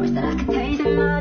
wish that I could tell you that